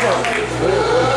ど。